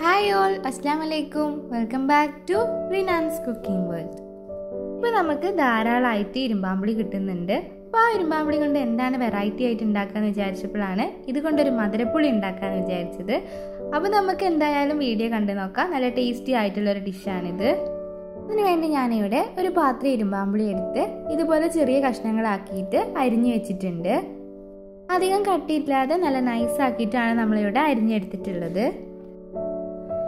Hi all അസ്സാം വലൈക്കും welcome back to Rinan's cooking world ഇപ്പോൾ നമുക്ക് ധാരാളമായിട്ട് ഇരുമ്പാമ്പിളി കിട്ടുന്നുണ്ട്. അപ്പോൾ ആ ഇരുമ്പാമ്പിളി കൊണ്ട് എന്താണ് വെറൈറ്റി ആയിട്ട് ഉണ്ടാക്കാന്ന് വിചാരിച്ചപ്പോഴാണ് ഇതുകൊണ്ടൊരു മധുരപ്പുളി ഉണ്ടാക്കാന്ന് വിചാരിച്ചത്. അപ്പോൾ നമുക്ക് എന്തായാലും വീഡിയോ കണ്ടു നോക്കാം. നല്ല ടേസ്റ്റി ആയിട്ടുള്ളൊരു ഡിഷാണിത് അതിന് വേണ്ടി ഞാനിവിടെ ഒരു പാത്രം ഇരുമ്പാമ്പുളി എടുത്ത് ഇതുപോലെ ചെറിയ കഷ്ണങ്ങളാക്കിയിട്ട് അരിഞ്ഞു വെച്ചിട്ടുണ്ട്. അധികം കട്ടിയില്ലാതെ നല്ല നൈസ് ആക്കിയിട്ടാണ് നമ്മളിവിടെ അരിഞ്ഞെടുത്തിട്ടുള്ളത്.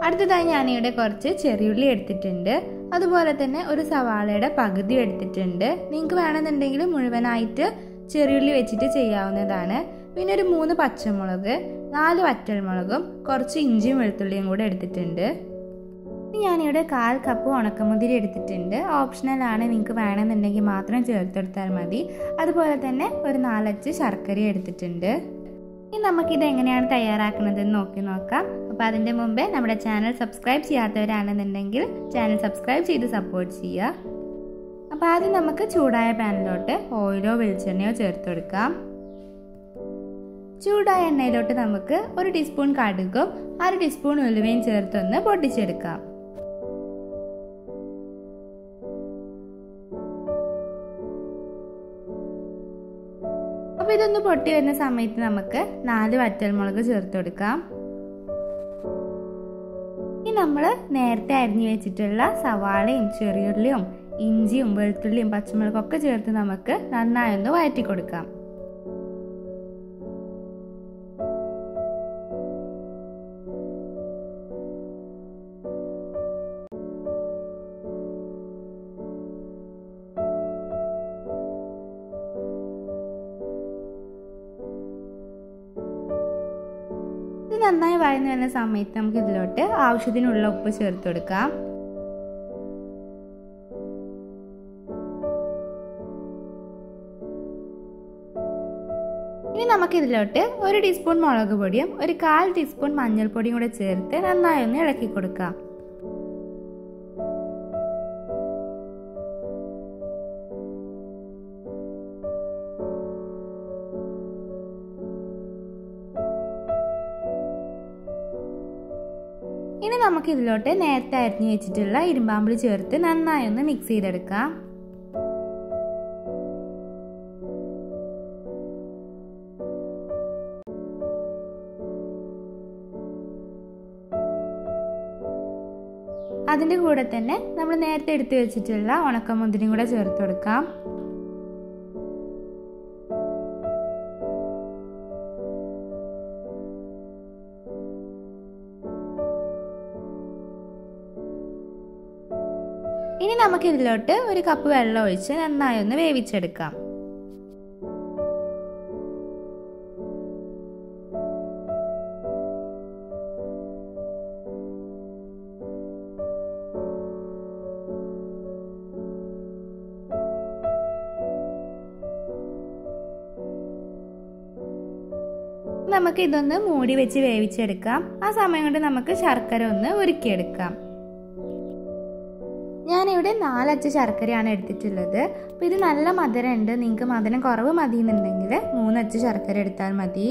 അടുത്തതായി ഞാനിവിടെ കുറച്ച് ചെറിയുള്ളി എടുത്തിട്ടുണ്ട്. അതുപോലെ തന്നെ ഒരു സവാളയുടെ പകുതി എടുത്തിട്ടുണ്ട്. നിങ്ങൾക്ക് വേണമെന്നുണ്ടെങ്കിൽ മുഴുവനായിട്ട് ചെറിയുള്ളി വെച്ചിട്ട് ചെയ്യാവുന്നതാണ്. പിന്നെ ഒരു മൂന്ന് പച്ചമുളക് നാല് വറ്റൽമുളകും കുറച്ച് ഇഞ്ചിയും വെളുത്തുള്ളിയും കൂടെ എടുത്തിട്ടുണ്ട്. ഞാനിവിടെ കാൽ കപ്പ് ഉണക്കമുതിരി എടുത്തിട്ടുണ്ട്. ഓപ്ഷണലാണ് നിങ്ങൾക്ക് വേണമെന്നുണ്ടെങ്കിൽ മാത്രം ചേർത്തെടുത്താൽ മതി. അതുപോലെ തന്നെ ഒരു നാലച്ച് ശർക്കര എടുത്തിട്ടുണ്ട്. ഇനി നമുക്കിത് എങ്ങനെയാണ് തയ്യാറാക്കുന്നതെന്ന് നോക്കി നോക്കാം. അപ്പോൾ അതിന്റെ മുമ്പേ നമ്മുടെ ചാനൽ സബ്സ്ക്രൈബ് ചെയ്യാത്തവരാണെന്നുണ്ടെങ്കിൽ ചാനൽ സബ്സ്ക്രൈബ് ചെയ്ത് സപ്പോർട്ട് ചെയ്യുക. അപ്പോൾ ആദ്യം നമുക്ക് ചൂടായ പാനിലോട്ട് ഓയിലോ വെളിച്ചെണ്ണയോ ചേർത്ത് കൊടുക്കാം. ചൂടായ എണ്ണയിലോട്ട് നമുക്ക് ഒരു ടീസ്പൂൺ കടുകും അര ടീസ്പൂൺ ഉലുവയും ചേർത്തൊന്ന് പൊട്ടിച്ചെടുക്കാം. അപ്പോൾ ഇതൊന്ന് പൊട്ടി വരുന്ന സമയത്ത് നമുക്ക് നാല് വറ്റൽമുളക് ചേർത്ത് കൊടുക്കാം. ഇനി നമ്മൾ നേരത്തെ അരിഞ്ഞു വെച്ചിട്ടുള്ള സവാളയും ചെറിയുള്ളിയും ഇഞ്ചിയും വെളുത്തുള്ളിയും പച്ചമുളകൊക്കെ ചേർത്ത് നമുക്ക് നന്നായി ഒന്ന് വഴറ്റി കൊടുക്കാം. നന്നായി വഴന്നു വരുന്ന സമയത്ത് നമുക്ക് ഇതിലോട്ട് ആവശ്യത്തിനുള്ള ഉപ്പ് ചേർത്ത് കൊടുക്കാം. ഇനി നമുക്ക് ഇതിലോട്ട് ഒരു ടീസ്പൂൺ മുളക് പൊടിയും ഒരു കാൽ ടീസ്പൂൺ മഞ്ഞൾപ്പൊടിയും കൂടെ ചേർത്ത് നന്നായി ഒന്ന് ഇളക്കി കൊടുക്കാം. ഇനി നമുക്ക് ഇതിലോട്ട് നേരത്തെ അരിഞ്ഞു വെച്ചിട്ടുള്ള ഇരുമ്പാമ്പിളി ചേർത്ത് നന്നായി ഒന്ന് മിക്സ് ചെയ്തെടുക്കാം. അതിന്റെ കൂടെ തന്നെ നമ്മൾ നേരത്തെ എടുത്തു വെച്ചിട്ടുള്ള ഉണക്കമുന്തിരിയും കൂടെ ചേർത്ത് കൊടുക്കാം. ഇനി നമുക്ക് ഇതിലോട്ട് ഒരു കപ്പ് വെള്ളം ഒഴിച്ച് നന്നായി ഒന്ന് വേവിച്ചെടുക്കാം. നമുക്ക് ഇതൊന്ന് മൂടി വെച്ച് വേവിച്ചെടുക്കാം. ആ സമയം കൊണ്ട് നമുക്ക് ശർക്കര ഒന്ന് ഉരുക്കിയെടുക്കാം. ഞാനിവിടെ നാലച്ച് ശർക്കരയാണ് എടുത്തിട്ടുള്ളത്. അപ്പോൾ ഇത് നല്ല മധുരം ഉണ്ട് നിങ്ങൾക്ക് മധുരം കുറവ് മതി എന്നുണ്ടെങ്കിൽ മൂന്നച്ച് ശർക്കര എടുത്താൽ മതി.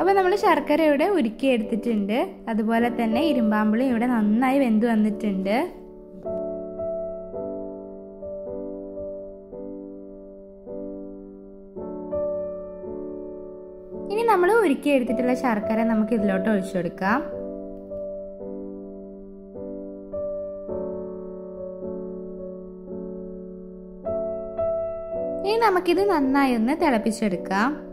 അപ്പോൾ നമ്മൾ ശർക്കര ഇവിടെ ഉരുക്കി എടുത്തിട്ടുണ്ട്. അതുപോലെ തന്നെ ഇരുമ്പാമ്പിളി ഇവിടെ നന്നായി വെന്ത് വന്നിട്ടുണ്ട്. നമ്മൾ ഒരുക്കി എടുത്തിട്ടുള്ള ശർക്കര നമുക്ക് ഇതിലോട്ട് ഒഴിച്ചു കൊടുക്കാം. ഇനി നമുക്കിത് നന്നായി ഒന്ന് തിളപ്പിച്ചെടുക്കാം.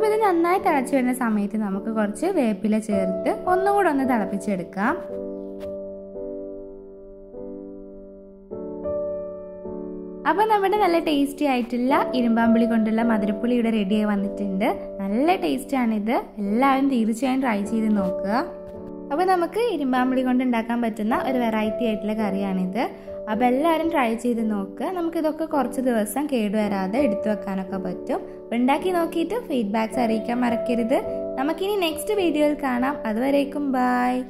അപ്പോൾ ഇത് നന്നായി തിളച്ച് വരുന്ന സമയത്ത് നമുക്ക് കുറച്ച് വേപ്പില ചേർത്ത് ഒന്നുകൂടെ ഒന്ന് തിളപ്പിച്ചെടുക്കാം. അപ്പോൾ നമ്മുടെ നല്ല ടേസ്റ്റി ആയിട്ടുള്ള ഇരുമ്പാമ്പുളി കൊണ്ടുള്ള മധുരപ്പുളി ഇവിടെ റെഡിയായി വന്നിട്ടുണ്ട്. നല്ല ടേസ്റ്റാണിത് എല്ലാവരും തീർച്ചയായും ട്രൈ ചെയ്ത് നോക്കുക. അപ്പോൾ നമുക്ക് ഇരുമ്പാമ്പുളി കൊണ്ട് ഉണ്ടാക്കാൻ പറ്റുന്ന ഒരു വെറൈറ്റി ആയിട്ടുള്ള കറിയാണിത്. അപ്പോൾ എല്ലാവരും ട്രൈ ചെയ്ത് നോക്കുക നമുക്കിതൊക്കെ കുറച്ച് ദിവസം കേടുവരാതെ എടുത്തു വെക്കാനൊക്കെ പറ്റും. ഉണ്ടാക്കി നോക്കിയിട്ട് ഫീഡ്ബാക്ക്സ് അറിയിക്കാൻ മറക്കരുത്. നമുക്കിനി നെക്സ്റ്റ് വീഡിയോയിൽ കാണാം. അതുവരേക്കും ബായ്